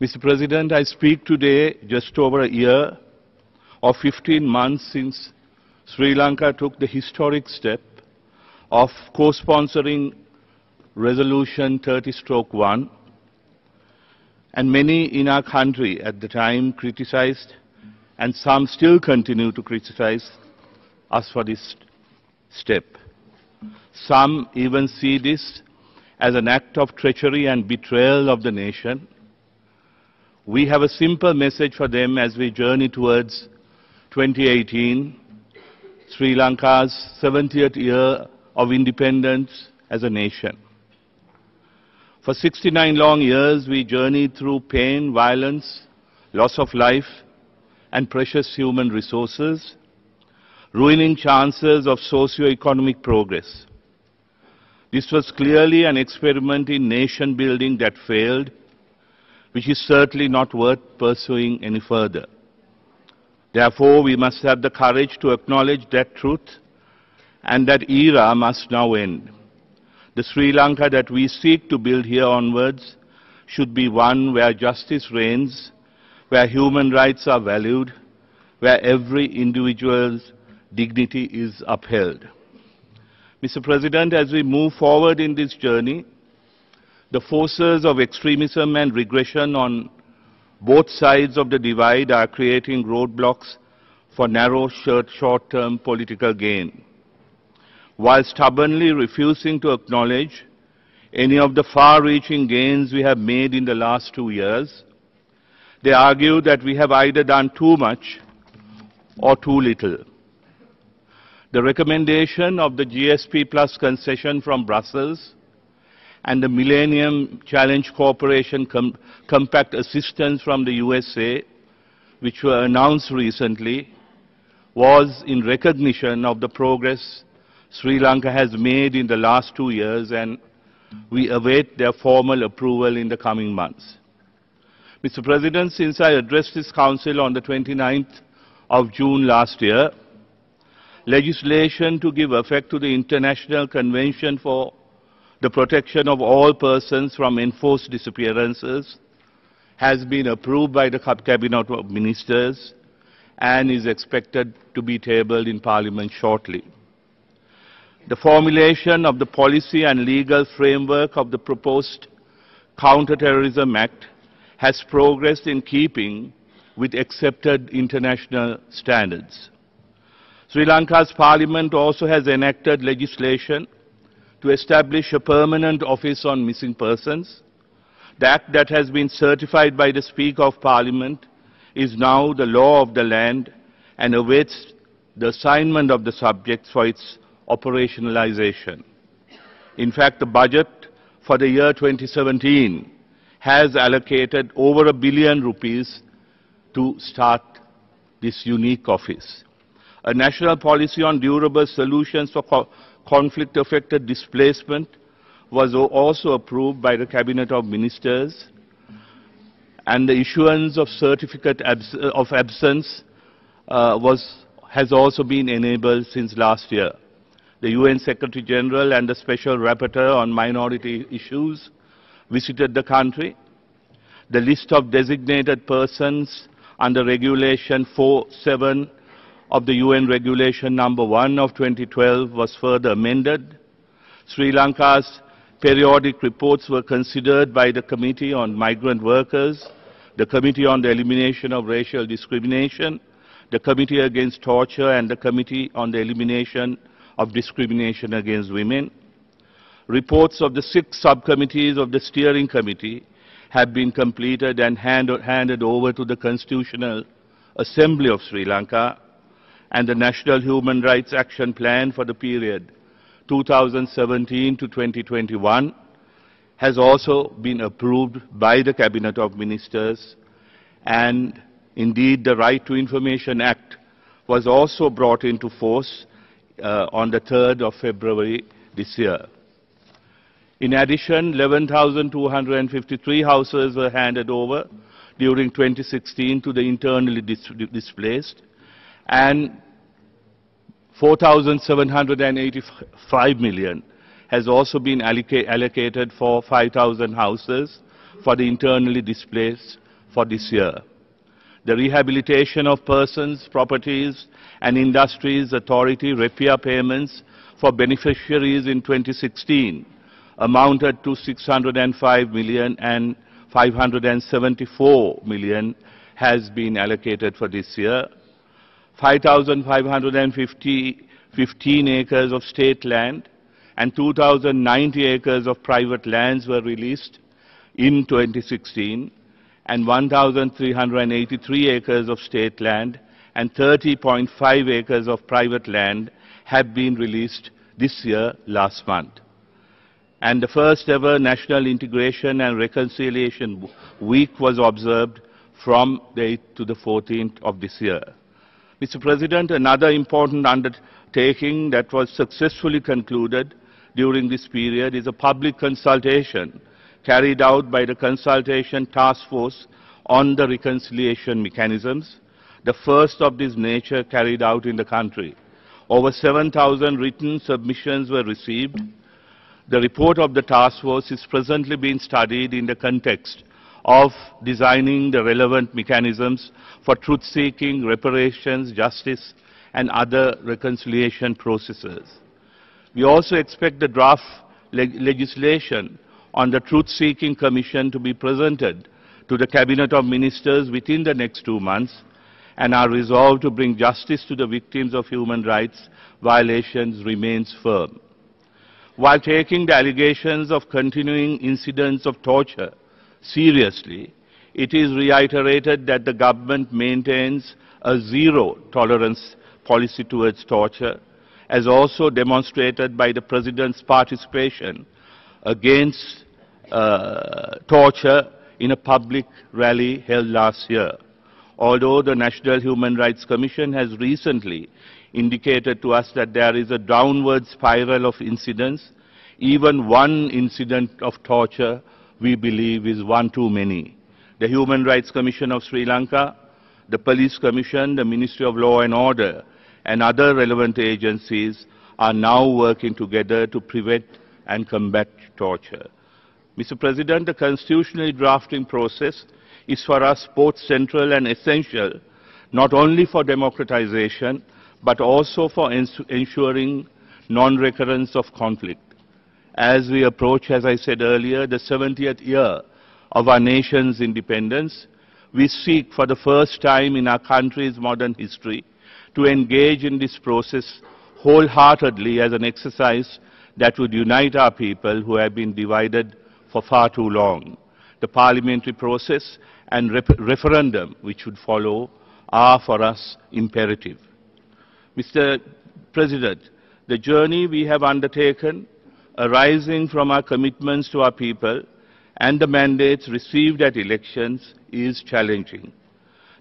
Mr. President, I speak today just over a year or 15 months since Sri Lanka took the historic step of co-sponsoring Resolution 30-1 and many in our country at the time criticized and some still continue to criticize us for this step. Some even see this as an act of treachery and betrayal of the nation. We have a simple message for them as we journey towards 2018, Sri Lanka's 70th year of independence as a nation. For 69 long years, we journeyed through pain, violence, loss of life, and precious human resources, ruining chances of socio-economic progress. This was clearly an experiment in nation building that failed, which is certainly not worth pursuing any further. Therefore, we must have the courage to acknowledge that truth and that era must now end. The Sri Lanka that we seek to build here onwards should be one where justice reigns, where human rights are valued, where every individual's dignity is upheld. Mr. President, as we move forward in this journey, the forces of extremism and regression on both sides of the divide are creating roadblocks for narrow short-term political gain while stubbornly refusing to acknowledge any of the far-reaching gains we have made in the last two years. They argue that we have either done too much or too little. The recommendation of the GSP Plus concession from Brussels and the Millennium Challenge Corporation com Compact assistance from the USA, which were announced recently, was in recognition of the progress Sri Lanka has made in the last two years and we await their formal approval in the coming months. Mr. President, since I addressed this Council on the 29th of June last year, legislation to give effect to the International Convention for the Protection of All Persons from Enforced Disappearances has been approved by the Cabinet of Ministers and is expected to be tabled in Parliament shortly. The formulation of the policy and legal framework of the proposed Counterterrorism Act has progressed in keeping with accepted international standards. Sri Lanka's parliament also has enacted legislation to establish a permanent office on missing persons. The act that has been certified by the Speaker of Parliament is now the law of the land and awaits the assignment of the subjects for its operationalization. In fact, the budget for the year 2017 has allocated over a billion rupees to start this unique office. A national policy on durable solutions for co conflict-affected displacement was also approved by the Cabinet of Ministers and the issuance of certificate abs of absence uh, was, has also been enabled since last year the UN Secretary General and the Special Rapporteur on Minority Issues visited the country. The list of designated persons under Regulation 47 of the UN Regulation number 1 of 2012 was further amended. Sri Lanka's periodic reports were considered by the Committee on Migrant Workers, the Committee on the Elimination of Racial Discrimination, the Committee Against Torture and the Committee on the Elimination of discrimination against women. Reports of the six subcommittees of the steering committee have been completed and hand, handed over to the Constitutional Assembly of Sri Lanka and the National Human Rights Action Plan for the period 2017 to 2021 has also been approved by the Cabinet of Ministers and indeed the Right to Information Act was also brought into force uh, on the 3rd of February this year. In addition, 11,253 houses were handed over during 2016 to the internally dis displaced and 4,785 million has also been allocated for 5,000 houses for the internally displaced for this year. The Rehabilitation of Persons, Properties and Industries Authority repair payments for beneficiaries in 2016 amounted to 605 million and 574 million has been allocated for this year. 5,515 acres of state land and 2,090 acres of private lands were released in 2016 and 1,383 acres of state land and 30.5 acres of private land have been released this year last month. And the first ever National Integration and Reconciliation Week was observed from the 8th to the 14th of this year. Mr. President, another important undertaking that was successfully concluded during this period is a public consultation carried out by the Consultation Task Force on the Reconciliation Mechanisms, the first of this nature carried out in the country. Over 7,000 written submissions were received. The report of the task force is presently being studied in the context of designing the relevant mechanisms for truth-seeking, reparations, justice, and other reconciliation processes. We also expect the draft leg legislation on the Truth-Seeking Commission to be presented to the Cabinet of Ministers within the next two months and our resolve to bring justice to the victims of human rights violations remains firm. While taking the allegations of continuing incidents of torture seriously, it is reiterated that the government maintains a zero tolerance policy towards torture, as also demonstrated by the President's participation against uh, torture in a public rally held last year. Although the National Human Rights Commission has recently indicated to us that there is a downward spiral of incidents, even one incident of torture we believe is one too many. The Human Rights Commission of Sri Lanka, the Police Commission, the Ministry of Law and Order, and other relevant agencies are now working together to prevent and combat torture. Mr. President, the constitutional drafting process is for us both central and essential, not only for democratization, but also for ens ensuring non-recurrence of conflict. As we approach, as I said earlier, the 70th year of our nation's independence, we seek for the first time in our country's modern history to engage in this process wholeheartedly as an exercise that would unite our people who have been divided for far too long. The parliamentary process and referendum which would follow are for us imperative. Mr. President, the journey we have undertaken arising from our commitments to our people and the mandates received at elections is challenging.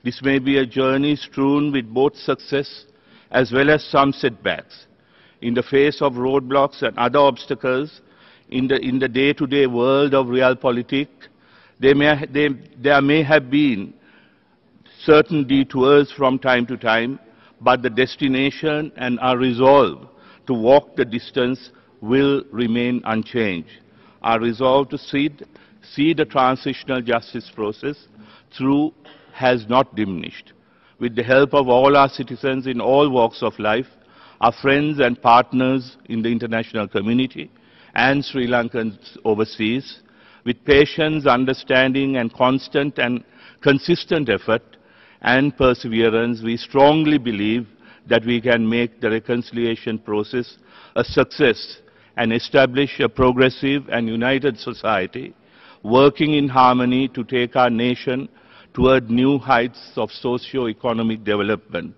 This may be a journey strewn with both success as well as some setbacks. In the face of roadblocks and other obstacles in the, in the day-to-day -day world of realpolitik, they may, they, there may have been certain detours from time to time, but the destination and our resolve to walk the distance will remain unchanged. Our resolve to see, see the transitional justice process through has not diminished. With the help of all our citizens in all walks of life, our friends and partners in the international community, and Sri Lankans overseas, with patience, understanding, and constant and consistent effort and perseverance, we strongly believe that we can make the reconciliation process a success and establish a progressive and united society working in harmony to take our nation toward new heights of socio-economic development.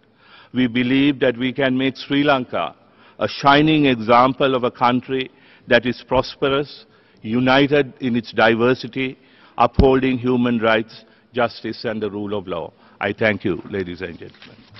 We believe that we can make Sri Lanka a shining example of a country that is prosperous, united in its diversity, upholding human rights, justice and the rule of law. I thank you, ladies and gentlemen.